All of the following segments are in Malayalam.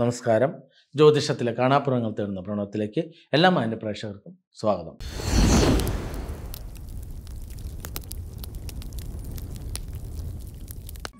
നമസ്കാരം. ജ്യോതിഷത്തിലെ കാണാപ്പുറങ്ങൾ തേടുന്ന പ്രണവത്തിലേക്ക് എല്ലാ മാന്യ പ്രേക്ഷകർക്കും സ്വാഗതം.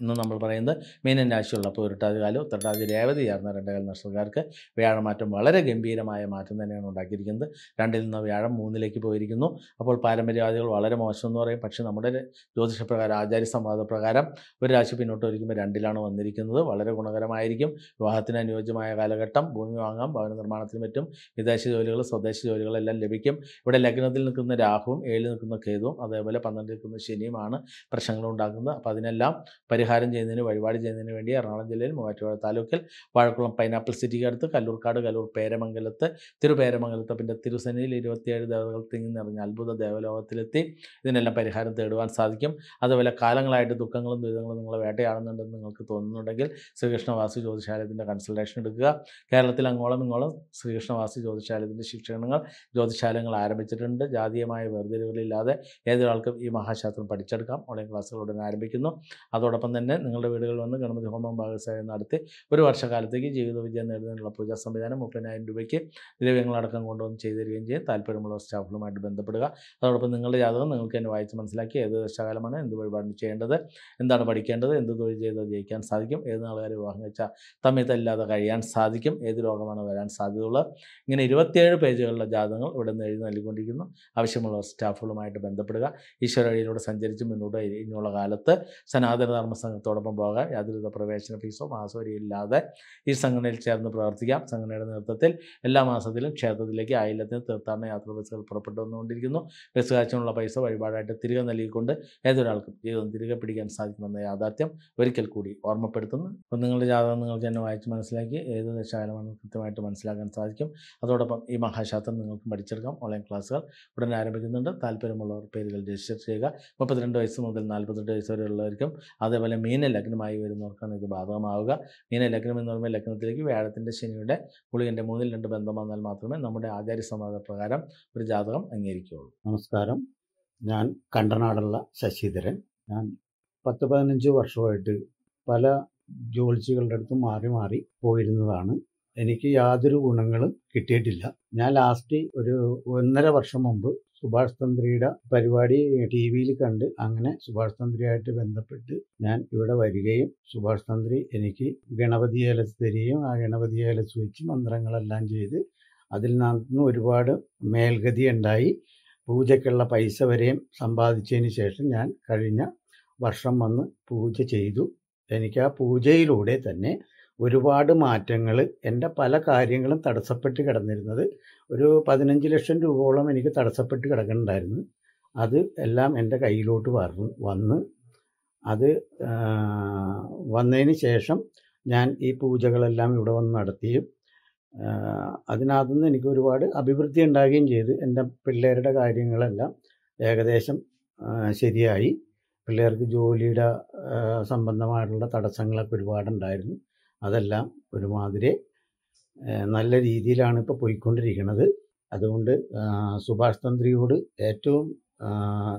ഇന്ന് നമ്മൾ പറയുന്നത് മീനൻ രാശിയുള്ള പൂരട്ടാതി കാലം ഉത്തരട്ടാതി രേവതി ചേർന്ന രണ്ടേകാൽ നക്ഷത്രക്കാർക്ക് വ്യാഴമാറ്റം വളരെ ഗംഭീരമായ മാറ്റം തന്നെയാണ് ഉണ്ടാക്കിയിരിക്കുന്നത്. രണ്ടിൽ നിന്ന് വ്യാഴം മൂന്നിലേക്ക് പോയിരിക്കുന്നു. അപ്പോൾ പാരമ്പര്യവാദികൾ വളരെ മോശം എന്ന് പറയും. പക്ഷേ നമ്മുടെ ജ്യോതിഷപ്രകാരം ആചാര്യ സംവാദ പ്രകാരം ഒരു രാശി പിന്നോട്ട് ഒരിക്കുമ്പോൾ രണ്ടിലാണ് വന്നിരിക്കുന്നത്. വളരെ ഗുണകരമായിരിക്കും. വിവാഹത്തിന് അനുയോജ്യമായ കാലഘട്ടം ഭൂമി വാങ്ങാം ഭവന നിർമ്മാണത്തിന് പറ്റും വിദേശ ജോലികൾ സ്വദേശ ജോലികളെല്ലാം ലഭിക്കും. ഇവിടെ ലഗ്നത്തിൽ നിൽക്കുന്ന രാഹുവും ഏഴിൽ നിൽക്കുന്ന കേതുവും അതേപോലെ പന്ത്രണ്ടിൽ നിൽക്കുന്ന ശനിയുമാണ് പ്രശ്നങ്ങൾ ഉണ്ടാക്കുന്നത്. അപ്പോൾ അതിനെല്ലാം പരിഹാരം ചെയ്യുന്നതിന് വഴിപാട് ചെയ്യുന്നതിന് വേണ്ടി എറണാകുളം ജില്ലയിൽ മൂവാറ്റുപുഴ താലൂക്കിൽ വാഴക്കുളം പൈനാപ്പിൾ സിറ്റിക്ക് അടുത്ത് കല്ലൂർക്കാട് കല്ലൂർ പേരമംഗലത്ത് തിരുപേരമംഗലത്ത് പിന്നെ തിരുസനിയിൽ ഇരുപത്തിയേഴ് ദേവതകൾ തിങ്ങി നിറഞ്ഞ അത്ഭുത ദേവലോകത്തിലെത്തി. ഇതിനെല്ലാം പരിഹാരം തേടുവാൻ സാധിക്കും. അതുപോലെ കാലങ്ങളായിട്ട് ദുഃഖങ്ങളും ദുരിതങ്ങളും നിങ്ങൾ വേട്ടയാടുന്നുണ്ടെന്ന് നിങ്ങൾക്ക് തോന്നുന്നുണ്ടെങ്കിൽ ശ്രീകൃഷ്ണവാസി ജ്യോതിശാലയത്തിന്റെ കൺസൾട്ടേഷൻ എടുക്കുക. കേരളത്തിൽ അങ്ങോളം ഇങ്ങോളം ശ്രീകൃഷ്ണവാസി ജ്യോതിശാലയത്തിന്റെ ശിക്ഷണങ്ങൾ ജ്യോതിശാലയങ്ങൾ ആരംഭിച്ചിട്ടുണ്ട്. ജാതീയമായ വേർതിരിവുകളില്ലാതെ ഏതൊരാൾക്കും ഈ മഹാശാസ്ത്രം പഠിച്ചെടുക്കാം. ഓൺലൈൻ ക്ലാസ്സുകൾ ഉടൻ ആരംഭിക്കുന്നു. അതോടൊപ്പം തന്നെ നിങ്ങളുടെ വീടുകളിൽ വന്ന് ഗണപതി ഹോമം ഭാഗസേവനം നടത്തി ഒരു വർഷക്കാലത്തേക്ക് ജീവിത വിജയം നേടുന്നതിനുള്ള പൂജാ സംവിധാനം മുപ്പതിനായിരം രൂപയ്ക്ക് ദ്രവ്യങ്ങളടക്കം കൊണ്ടുവന്ന് ചെയ്തു തരികയും ചെയ്യും. താല്പര്യമുള്ള സ്റ്റാഫുകളുമായിട്ട് ബന്ധപ്പെടുക. അതോടൊപ്പം നിങ്ങളുടെ ജാതകം നിങ്ങൾക്ക് തന്നെ വായിച്ച് മനസ്സിലാക്കി ഏത് ദശകാലമാണ് എന്ത് വഴിപാടിന് ചെയ്യേണ്ടത് എന്താണ് പഠിക്കേണ്ടത് എന്ത് തൊഴിൽ ചെയ്താൽ ജയിക്കാൻ സാധിക്കും ഏത് നാളുകാരെ വിവാഹം വെച്ചാൽ തമ്മിൽ തല്ലാതെ കഴിയാൻ സാധിക്കും ഏത് രോഗമാണ് വരാൻ സാധ്യതയുള്ളത്. ഇങ്ങനെ ഇരുപത്തിയേഴ് പേജുകളുള്ള ജാതകങ്ങൾ ഇവിടെ നിന്ന് എഴുതി നൽകിക്കൊണ്ടിരിക്കുന്നു. ആവശ്യമുള്ള സ്റ്റാഫുകളുമായിട്ട് ബന്ധപ്പെടുക. ഈശ്വര വഴിയിലൂടെ സഞ്ചരിച്ച് മുന്നോട്ട് ഇനിയുള്ള കാലത്ത് സനാതന ധർമ്മ സംഘത്തോടൊപ്പം പോകാൻ യാതൊരുവിധ പ്രവേശന ഫീസോ മാസവരിയില്ലാതെ ഈ സംഘടനയിൽ ചേർന്ന് പ്രവർത്തിക്കാം. സംഘടനയുടെ നേതൃത്വത്തിൽ എല്ലാ മാസത്തിലും ക്ഷേത്രത്തിലേക്ക് ആയില്ലത്തിന് തീർത്ഥാടന യാത്രാ ബസ്സുകൾ പുറപ്പെട്ടു വന്നുകൊണ്ടിരിക്കുന്നു. ബസ് കാഴ്ചയുള്ള പൈസ വഴിപാടായിട്ട് തിരികെ നൽകിക്കൊണ്ട് ഏതൊരാൾക്കും ജീവിതം തിരികെ പിടിക്കാൻ സാധിക്കുമെന്ന യാഥാർത്ഥ്യം ഒരിക്കൽ കൂടി ഓർമ്മപ്പെടുത്തുന്നു. അപ്പോൾ നിങ്ങളുടെ ജാതകം നിങ്ങൾക്ക് തന്നെ വായിച്ച് മനസ്സിലാക്കി ഏത് ദശകാലമാണെന്ന് കൃത്യമായിട്ട് മനസ്സിലാക്കാൻ സാധിക്കും. അതോടൊപ്പം ഈ മഹാശാസ്ത്രം നിങ്ങൾക്ക് പഠിച്ചെടുക്കാം. ഓൺലൈൻ ക്ലാസ്സുകൾ ഉടൻ ആരംഭിക്കുന്നുണ്ട്. താല്പര്യമുള്ളവർ പേരുകൾ രജിസ്റ്റർ ചെയ്യുക. മുപ്പത്തിരണ്ട് വയസ്സ് മുതൽ നാൽപ്പത്തെട്ട് വയസ്സ് വരെയുള്ളവർക്കും അതേപോലെ മീന ലഗ്നമായി വരുന്നവർക്കാണ് ഇത് ബാധകമാവുക. മീന ലഗ്നം എന്ന് പറയുമ്പോൾ ലഗ്നത്തിലേക്ക് വ്യാഴത്തിന്റെ ശനിയുടെ ഗുളികന്റെ മൂന്നിൽ രണ്ട് ബന്ധം വന്നാൽ മാത്രമേ നമ്മുടെ ആചാര്യ സംവാദ പ്രകാരം ഒരു ജാതകം അംഗീകരിക്കുകയുള്ളൂ. നമസ്കാരം. ഞാൻ കണ്ടനാടുള്ള ശശിധരൻ. ഞാൻ പത്ത് പതിനഞ്ച് വർഷമായിട്ട് പല ജോലിസികളുടെ അടുത്ത് മാറി മാറി പോയിരുന്നതാണ്. എനിക്ക് യാതൊരു ഗുണങ്ങളും കിട്ടിയിട്ടില്ല. ഞാൻ ലാസ്റ്റ് ഒരു ഒന്നര വർഷം മുമ്പ് സുഭാഷ് തന്ത്രിയുടെ പരിപാടി ടി വിയിൽ കണ്ട് അങ്ങനെ സുഭാഷ് തന്ത്രിയായിട്ട് ബന്ധപ്പെട്ട് ഞാൻ ഇവിടെ വരികയും സുഭാഷ് തന്ത്രി എനിക്ക് ഗണപതി ഏലസ് തരികയും ആ ഗണപതി ഏലസ് വെച്ച് മന്ത്രങ്ങളെല്ലാം ചെയ്ത് അതിൽ നിന്ന് ഒരുപാട് മേൽഗതി ഉണ്ടായി. പൂജയ്ക്കുള്ള പൈസ വരെയും സമ്പാദിച്ചതിന് ശേഷം ഞാൻ കഴിഞ്ഞ വർഷം വന്ന് പൂജ ചെയ്തു. എനിക്ക് ആ പൂജയിലൂടെ തന്നെ ഒരുപാട് മാറ്റങ്ങൾ എന്റെ പല കാര്യങ്ങളും തടസ്സപ്പെട്ട് കിടന്നിരുന്നത്. ഒരു പതിനഞ്ച് ലക്ഷം രൂപയോളം എനിക്ക് തടസ്സപ്പെട്ട് കിടക്കുന്നുണ്ടായിരുന്നു. അത് എല്ലാം എന്റെ കയ്യിലോട്ട് വന്നു വന്ന് അത് വന്നതിന് ശേഷം ഞാൻ ഈ പൂജകളെല്ലാം ഇവിടെ വന്ന് നടത്തിയും അതിനകത്തുനിന്ന് എനിക്ക് ഒരുപാട് അഭിവൃദ്ധി ഉണ്ടാകുകയും ചെയ്ത് എന്റെ പിള്ളേരുടെ കാര്യങ്ങളെല്ലാം ഏകദേശം ശരിയായി. പിള്ളേർക്ക് ജോലിയുടെ സംബന്ധമായിട്ടുള്ള തടസ്സങ്ങളൊക്കെ ഒരുപാടുണ്ടായിരുന്നു. അതെല്ലാം ഒരുമാതിരി നല്ല രീതിയിലാണ് ഇപ്പോൾ പോയിക്കൊണ്ടിരിക്കുന്നത് അതുകൊണ്ട് സുഭാഷ് തന്ത്രിയോട് ഏറ്റവും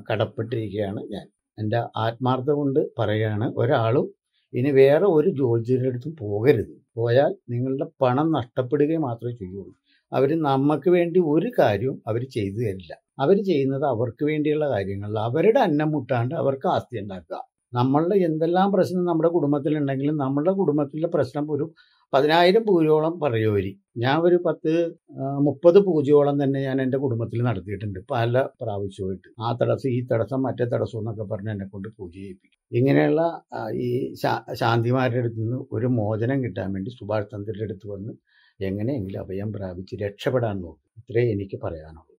കടപ്പെട്ടിരിക്കുകയാണ് ഞാൻ. എന്റെ ആത്മാർത്ഥം കൊണ്ട് പറയുകയാണ് ഒരാളും ഇനി വേറെ ഒരു ജ്യോത്സ്യരുടെ അടുത്തും പോകരുത്. പോയാൽ നിങ്ങളുടെ പണം നഷ്ടപ്പെടുകയും മാത്രമേ ചെയ്യുള്ളൂ. അവർ നമുക്ക് വേണ്ടി ഒരു കാര്യവും അവർ ചെയ്തു തരില്ല അവർ ചെയ്യുന്നത് അവർക്ക് വേണ്ടിയുള്ള കാര്യങ്ങളിൽ അവരുടെ അന്നം മുട്ടാണ്ട് അവർക്ക് ആസ്തി ഉണ്ടാക്കുക. നമ്മളുടെ എന്തെല്ലാം പ്രശ്നം നമ്മുടെ കുടുംബത്തിലുണ്ടെങ്കിലും നമ്മളുടെ കുടുംബത്തിലെ പ്രശ്നം ഒരു പതിനായിരം പൂജയോളം പറയുവരി ഞാൻ ഒരു പത്ത് മുപ്പത് പൂജയോളം തന്നെ ഞാൻ എന്റെ കുടുംബത്തിൽ നടത്തിയിട്ടുണ്ട് പല പ്രാവശ്യമായിട്ട്. ആ തടസ്സം ഈ തടസ്സം മറ്റേ തടസ്സം എന്നൊക്കെ പറഞ്ഞ് എന്നെ കൊണ്ട് പൂജ ചെയ്യിപ്പിക്കും. ഇങ്ങനെയുള്ള ഈ ശാന്തിമാരുടെ അടുത്ത് നിന്ന് ഒരു മോചനം കിട്ടാൻ വേണ്ടി സുഭാഷ് ചന്ദ്രന്റെ അടുത്ത് വന്ന് എങ്ങനെയെങ്കിലും അഭയം പ്രാപിച്ച് രക്ഷപ്പെടാൻ നോക്കും. ഇത്രേ എനിക്ക് പറയാനുള്ളൂ.